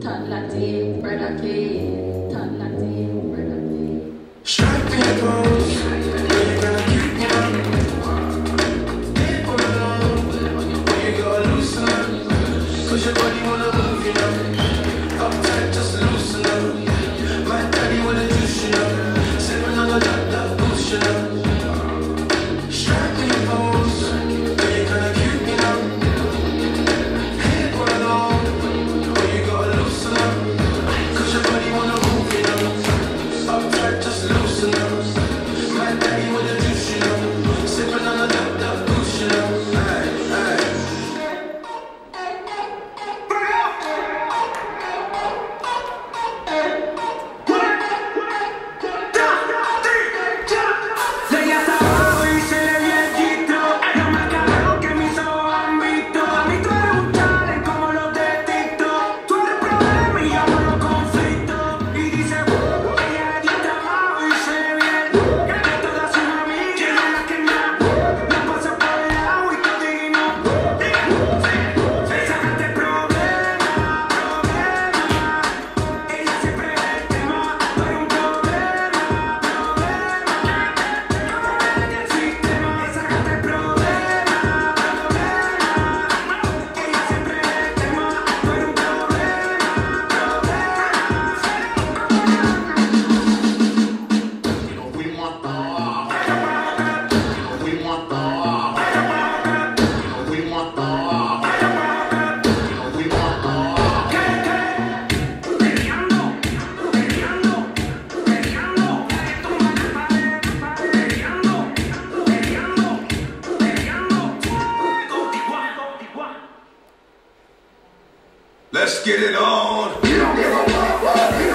Toddler Team, Brother K. Let's get it on. You don't give a fuck.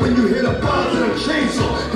when you hit a bars of the chainsaw